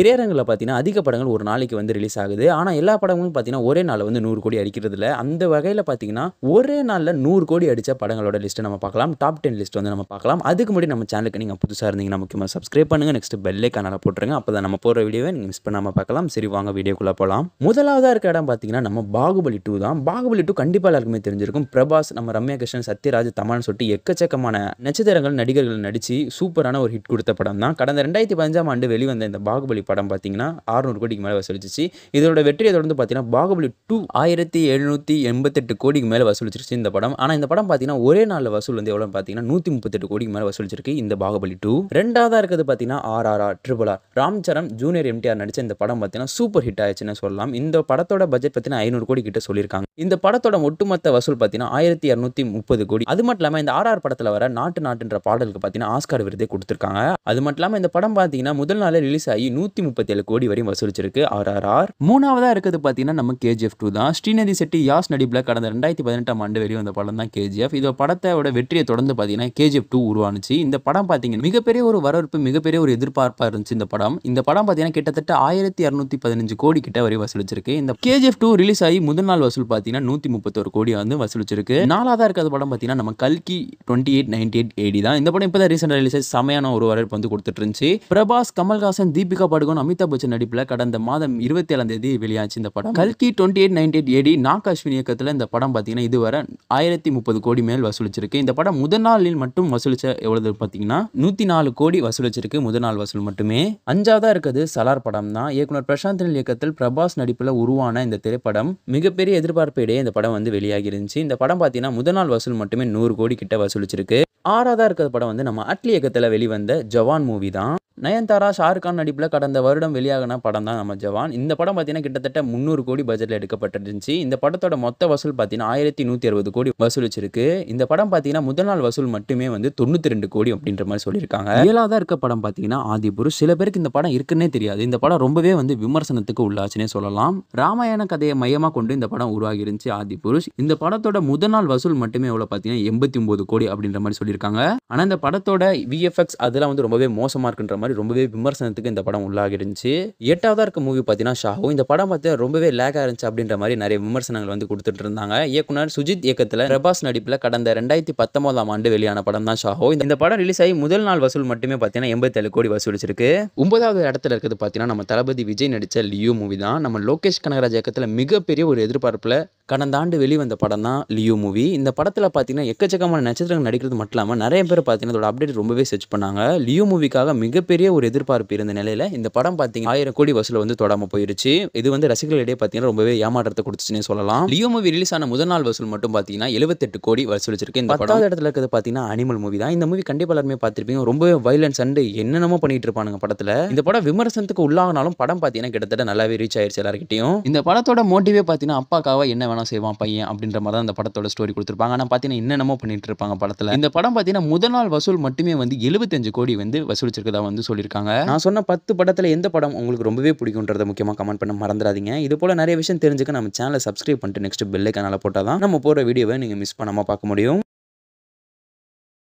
திரையரங்கில் பார்த்தீங்கன்னா அதிக படங்கள் ஒரு நாளைக்கு வந்து ரிலீஸ் ஆகுது. ஆனால் எல்லா படங்களும் பார்த்தீங்கன்னா ஒரே நாளில் வந்து நூறு கோடி அடிக்கிறது இல்லை அந்த வகையில் பார்த்தீங்கன்னா ஒரே நாளில் நூறு கோடி அடித்த படங்களோட லிஸ்ட்டை நம்ம பார்க்கலாம். டாப் டென் லிஸ்ட் வந்து நம்ம பார்க்கலாம். அதுக்கு முன்னாடி நம்ம சேனலுக்கு நீங்கள் புதுசாக இருந்தீங்கன்னா முக்கியமாக சப்ஸ்கிரைப் பண்ணுங்கள் நெக்ஸ்ட் பெல்லே கனால போட்டுருங்க. அப்போ தான் நம்ம போகிற வீடியோவை நீங்கள் மிஸ் பண்ணாமல் பார்க்கலாம். சரி வாங்க வீடியோக்குள்ளே போகலாம் முதலாவதாக இருக்க இடம் பார்த்தீங்கன்னா நம்ம பாகுபலி டூ தான். பாகுபலி டூ கண்டிப்பாக எல்லாருக்குமே தெரிஞ்சிருக்கும். பிரபாஸ் நம்ம ரம்யா கிருஷ்ணன் சத்யராஜ் தமான்னு சொல்லிட்டு எக்கச்சக்கமான நட்சத்திரங்கள் நடிகர்கள் நடித்து சூப்பரான ஒரு ஹிட் கொடுத்த படம் தான். கடந்த ரெண்டாயிரத்தி பதினஞ்சாம் ஆண்டு வெளிவந்த இந்த பாகுபலி படம் பார்த்தீங்கன்னா ஆறுநூறு கோடிக்கு மேலே வசூலிச்சிச்சு. இதோட வெற்றியை தொடர்ந்து பார்த்தீங்கன்னா பாகுபலி டூ ஆயிரத்தி எழுநூற்றி எண்பத்தெட்டு கோடிக்கு மேலே வசூலிச்சிருச்சு இந்த படம். ஆனால் இந்த படம் பார்த்தீங்கன்னா ஒரே நாளில் வசூல் வந்து எவ்வளோன்னு பார்த்தீங்கன்னா நூற்றி முப்பத்தெட்டு கோடிக்கு மேலே வசூலிச்சிருக்கு இந்த பாகுபலி டூ. ரெண்டாவதாக இருக்கிறது பார்த்தீங்கன்னா RRR triple R. Ram Charan junior NTR நடிச்ச இந்த படம் பார்த்தீங்கன்னா சூப்பர் ஹிட் ஆயிடுச்சுன்னு சொல்லலாம். இந்த படத்தோட பட்ஜெட் பார்த்தீங்கன்னா ஐநூறு கோடி கிட்ட சொல்லியிருக்காங்க. இந்த படத்தோட ஒட்டுமொத்த வசூல் பார்த்தீங்கன்னா ஆயிரத்தி இரநூத்தி முப்பது கோடி. அது மட்டும் இல்லாமல் இந்த ஆர்ஆர் படத்தில் வர நாட்டு நாட்டுன்ற பாடலுக்கு பார்த்தீங்கன்னா ஆஸ்கார் விருதே கொடுத்துருக்காங்க. அது மட்டும் இல்லாமல் இந்த படம் பார்த்தீங்கன்னா முதல் நாளே ரிலீஸ் ஆகி நூற்றி நூற்றி முப்பத்தேழு கோடி வரையும் வசூலிச்சிருக்கு. ஆர்ஆர்ஆர் மூணாவதாக இருக்கிறது பார்த்தீங்கன்னா நம்ம கேஜிஎஃப் டூ தான். ஸ்ரீநதி செட்டி யாஸ் நடிப்பில் கடந்த ரெண்டாயிரத்தி பதினெட்டாம் ஆண்டு வெளிவந்த படம் தான் கேஜிஎஃப். இந்த படத்தோட வெற்றியை தொடர்ந்து பார்த்தீங்கன்னா கேஜிஎஃப் டூ உருவானுச்சு. இந்த படம் பார்த்தீங்கன்னா மிகப்பெரிய ஒரு வரவேற்பு மிகப்பெரிய ஒரு எதிர்பார்ப்பாக இருந்துச்சு இந்த படம். இந்த படம் பார்த்தீங்கன்னா கிட்டத்தட்ட ஆயிரத்தி இரநூத்தி பதினஞ்சு கோடி கிட்ட வரை வசூலிச்சிருக்கு. இந்த கேஜிஎஃப் டூ ரிலீஸ் ஆகி முதல் நாள் வசூல் பார்த்தீங்கன்னா நூற்றி முப்பத்தொரு கோடி வந்து வசூலிச்சிருக்கு. நாலாவதாக இருக்கிற படம் பார்த்தீங்கன்னா நம்ம கல்கி twenty eight ninety eight AD தான். இந்த படம் இப்போ தான் ரீசெண்டாக ரிலீஸ் ஆகி செமையான ஒரு வரவேற்பு வந்து கொடுத்துட்டு இருந்துச்சு. பிரபாஸ் கமல்ஹாசன் தீபிகா படுகோன் அமிதாப் பச்சன் நடிப்பில் கடந்த மாதம் இருபத்தி ஏழாம் தேதி வெளியாச்சு இந்த படம். கல்கி twenty eight ninety eight AD Nag Ashwin இயக்கத்தில் இந்த படம் பார்த்தீங்கன்னா இதுவரை ஆயிரத்தி முப்பது கோடி மேல் வசூலிச்சிருக்கு. இந்த படம் முதல் நாளில் மட்டும் வசூலிச்ச எவ்வளவு பார்த்தீங்கன்னா நூற்றி நாலு கோடி வசூலிச்சிருக்கு முதல் நாள் வசூல் மட்டுமே. அஞ்சாவதாக இருக்கிறது சலார் படம் தான். இயக்குனர் பிரசாந்த் இயக்கத்தில் பிரபாஸ் நடிப்பில் உருவான இந்த திரைப்படம் மிகப்பெரிய எதிர்பார்ப்பு இடையே இந்த படம் வந்து வெளியாகி இருந்துச்சு இந்த படம் பார்த்தீங்கன்னா முதல் நாள் வசூல் மட்டுமே நூறு கோடி கிட்ட வசூலிச்சிருக்கு. ஆறாவதாக இருக்கிற படம் வந்து நம்ம அட்லி இயக்கத்தில் வெளிவந்த ஜவான் மூவி தான். நயன்தாரா ஷாருக் கான் நடிப்பில் கடந்த வருடம் வெளியாகின படம் தான் நம்ம ஜவான். இந்த படம் பார்த்தீங்கன்னா கிட்டத்தட்ட முந்நூறு கோடி பட்ஜெட்டில் எடுக்கப்பட்டிருந்துச்சு. இந்த படத்தோட மொத்த வசூல் பார்த்தீங்கன்னா ஆயிரத்தி நூற்றி அறுபது கோடி வசூலிச்சிருக்கு. இந்த படம் பார்த்தீங்கன்னா முதல் நாள் வசூல் மட்டுமே வந்து தொண்ணூற்றி ரெண்டு கோடி அப்படின்ற மாதிரி சொல்லியிருக்காங்க. ஏழாவதாக இருக்க படம் பார்த்தீங்கன்னா ஆதிபுருஷ் சில பேருக்கு இந்த படம் இருக்குன்னே தெரியாது. இந்த படம் ரொம்பவே வந்து விமர்சனத்துக்கு உள்ளாச்சுன்னே சொல்லலாம். ராமாயண கதையை மையமாக கொண்டு இந்த படம் உருவாகி இருந்துச்சு ஆதிபுருஷ் இந்த படத்தோட முதல் நாள் வசூல் மட்டுமே எவ்வளோ பார்த்தீங்கன்னா எண்பத்தி ஒன்பது கோடி அப்படின்ற மாதிரி சொல்லியிருக்காங்க. ஆனால் இந்த படத்தோட விஎஃப்எக்ஸ் அதெல்லாம் வந்து ரொம்பவே மோசமாக இருக்குன்ற மாதிரி ரொம்பவே விமர்சனத்துக்கு இந்த படம் உள்ளாகி இருந்துச்சு எட்டாவதாக இருக்க மூவி பார்த்தீங்கன்னா ஷாஹு இந்த படம் பார்த்து ரொம்பவே லேக்காக இருந்துச்சு அப்படின்ற மாதிரி நிறைய விமர்சனங்கள் வந்து கொடுத்துட்டு இருந்தாங்க. இயக்குனர் சுஜித் இயக்கத்தில் பிரபாஸ் நடிப்பில் கடந்த ரெண்டாயிரத்தி பத்தொன்பதாம் ஆண்டு வெளியான படம் தான் ஷாஹோ. இந்த இந்த படம் ரிலீஸ் ஆகி முதல் நாள் வசூல் மட்டுமே பார்த்தீங்கன்னா எண்பத்தேழு கோடி வசூலிச்சிருக்கு. ஒன்பதாவது இடத்துல இருக்கிறது பார்த்தீங்கன்னா நம்ம தளபதி விஜய் நடித்த லியோ மூவி தான். நம்ம லோகேஷ் கனகராஜ் இயக்கத்தில் மிகப்பெரிய ஒரு எதிர்பார்ப்பில் கடந்த ஆண்டு வெளிவந்த படம் தான் லியோ மூவி. இந்த படத்தில் பார்த்தீங்கன்னா எக்கச்சக்கமான நட்சத்திரங்கள் நடிக்கிறது மட்டும் இல்லாமல் நிறைய பேர் பார்த்தீங்கன்னா அதோட அப்டேட் ரொம்பவே சர்ச் பண்ணாங்க. லியோ மூவிக்காக மிகப்பெரிய ஒரு எதிர்பார்ப்பு இருந்த நிலையில் இந்த படம் பார்த்தீங்கன்னா ஆயிரம் கோடி வசூல் வந்து தொடாமல் போயிருச்சு. இது வந்து ரசிகர்களிடையே பார்த்தீங்கன்னா ரொம்பவே ஏமாற்றத்தை கொடுத்துச்சுன்னே சொல்லலாம். லியோ மூவி ரிலீஸ் ஆன முதல் நாள் வசூல் மட்டும் பார்த்தீங்கன்னா எழுபத்தெட்டு கோடி வசூலிச்சிருக்கு. இந்த பத்தாவது இடத்துல இருக்கிறது பார்த்தீங்கன்னா அனிமல் மூவி தான். இந்த மூவி கண்டிப்பாக எல்லாருமே பார்த்துருப்பீங்க. ரொம்பவே வைலன்ஸ் அண்ட் என்னென்னமோ பண்ணிட்டு இருப்பானுங்க படத்தில். இந்த படம் விமர்சனத்துக்கு உள்ளாகனாலும் படம் பார்த்தீங்கன்னா கிட்டத்தட்ட நல்லாவே ரீச் ஆயிருச்சு எல்லாருக்கிட்டையும் இந்த படத்தோட மோட்டிவே பார்த்தீங்கன்னா அப்பாக்காக என்ன வேணா செய்வான் பையன் அப்படின்ற மாதிரி தான் அந்த படத்தோட ஸ்டோரி கொடுத்துருப்பாங்க. ஆனால் பார்த்தீங்கன்னா என்னென்னமோ பண்ணிட்டு இருப்பாங்க படத்தில். இந்த படம் பார்த்தீங்கன்னா முதல் நாள் வசூல் மட்டுமே வந்து எழுபத்தஞ்சு கோடி வந்து வசூலிச்சிருக்கதா வந்து சொல்லியிருக்காங்க. நான் சொன்ன பத்து படத்தில் எந்த படம் உங்களுக்கு ரொம்பவே பிடிக்குன்றதை முக்கியமாக கமெண்ட் பண்ண மறந்துடாதீங்க. இது போல நிறைய விஷயம் தெரிஞ்சுக்க நம்ம சேனலை சப்ஸ்கிரைப் பண்ணிட்டு நெக்ஸ்ட் பெல்லை போட்டால் தான் நம்ம போகிற வீடியோவை நீங்கள் மிஸ் பண்ணாமல் பார்க்க முடியும்.